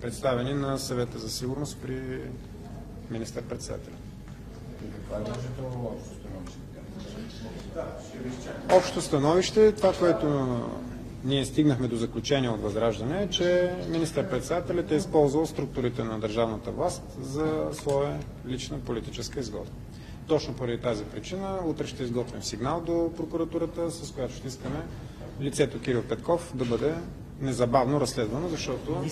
представени на съвета за сигурност при министър-председателя. Общо становище, това, което ние стигнахме до заключение от Възраждане, е, че министър-председателят е използвал структурите на държавната власт за своя лична политическа изгода. Точно поради тази причина утре ще изготвим сигнал до прокуратурата, с която ще искаме лицето Кирил Петков да бъде незабавно разследвано, защото